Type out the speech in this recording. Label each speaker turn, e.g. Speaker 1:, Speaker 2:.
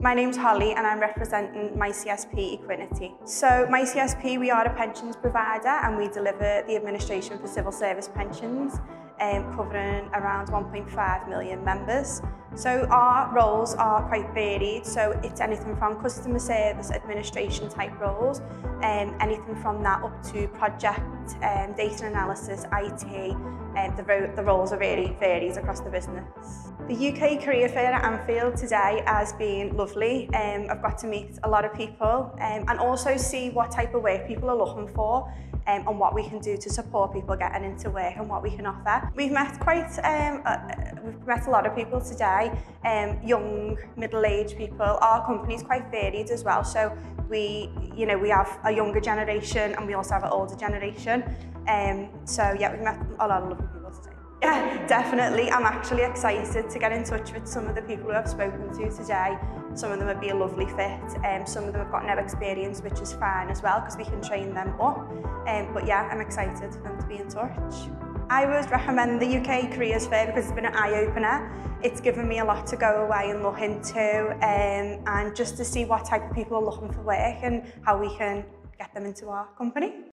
Speaker 1: My name's Holly and I'm representing MyCSP Equiniti. So MyCSP, we are a pensions provider and we deliver the administration for civil service pensions um, covering around 1.5 million members. So our roles are quite varied, so it's anything from customer service, administration type roles, um, anything from that up to project, um, data analysis, IT, um, the, ro the roles are really varied across the business. The UK Career Fair at Anfield today has been lovely. Um, I've got to meet a lot of people um, and also see what type of work people are looking for um, and what we can do to support people getting into work and what we can offer. We've met quite, um, uh, we've met a lot of people today, um, young, middle-aged people. Our company's quite varied as well, so we, you know, we have a younger generation and we also have an older generation. Um, so yeah, we've met a lot of lovely people. Yeah, definitely. I'm actually excited to get in touch with some of the people who I've spoken to today. Some of them would be a lovely fit. Um, some of them have got no experience, which is fine as well, because we can train them up. Um, but yeah, I'm excited for them to be in touch. I would recommend the UK Careers Fair because it's been an eye-opener. It's given me a lot to go away and look into um, and just to see what type of people are looking for work and how we can get them into our company.